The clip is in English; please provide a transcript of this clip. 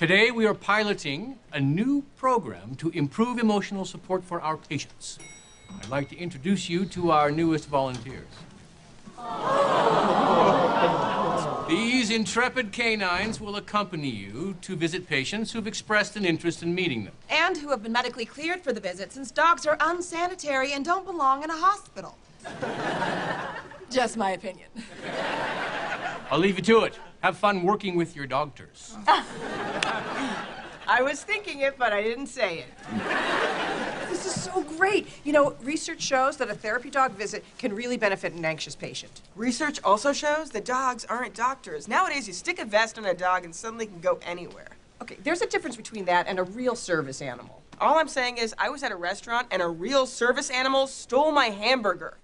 Today, we are piloting a new program to improve emotional support for our patients. I'd like to introduce you to our newest volunteers. These intrepid canines will accompany you to visit patients who've expressed an interest in meeting them. And who have been medically cleared for the visit since dogs are unsanitary and don't belong in a hospital. Just my opinion. I'll leave you to it. Have fun working with your doctors. I was thinking it, but I didn't say it. This is so great. You know, research shows that a therapy dog visit can really benefit an anxious patient. Research also shows that dogs aren't doctors. Nowadays, you stick a vest on a dog and suddenly can go anywhere. Okay, there's a difference between that and a real service animal. All I'm saying is, I was at a restaurant and a real service animal stole my hamburger.